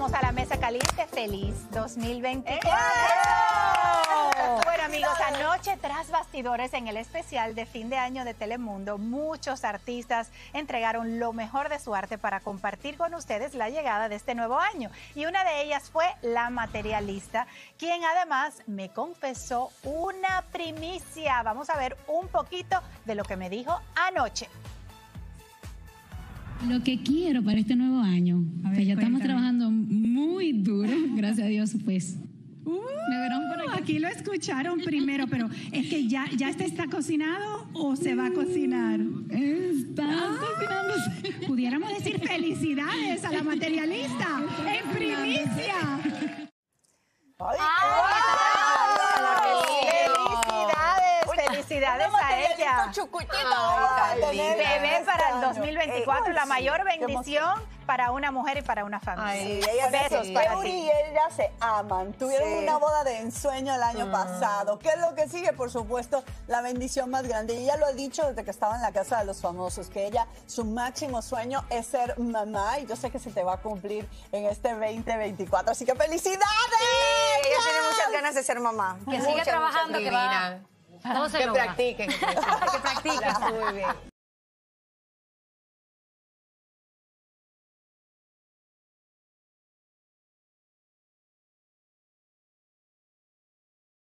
Vamos a la mesa caliente. Feliz 2024. Bueno amigos, anoche tras bastidores en el especial de fin de año de Telemundo, muchos artistas entregaron lo mejor de su arte para compartir con ustedes la llegada de este nuevo año. Y una de ellas fue La Materialista, quien además me confesó una primicia. Vamos a ver un poquito de lo que me dijo anoche. Lo que quiero para este nuevo año, ver, que ya estamos trabajando gracias a Dios, pues. Me verán por aquí. Uh, Aquí lo escucharon primero, pero es que ya, ya este está cocinado o se va a cocinar. Está Ah. cocinándose. Pudiéramos decir felicidades a la materialista en primicia. ¡Felicidades! ¡Felicidades a ella! Bebé para el 2024, la mayor bendición para una mujer y para una familia. Ay, ella Besos sí. para ti. y ella se aman. Tuvieron Sí. una boda de ensueño el año pasado. ¿Qué es lo que sigue? Por supuesto, la bendición más grande. Y ella lo ha dicho desde que estaba en la casa de los famosos, que ella, su máximo sueño es ser mamá. Y yo sé que se te va a cumplir en este 2024. Así que ¡felicidades! Ella tiene muchas ganas de ser mamá. Que siga trabajando, que va. Todo se Que logra. practiquen. Que practique. Muy bien.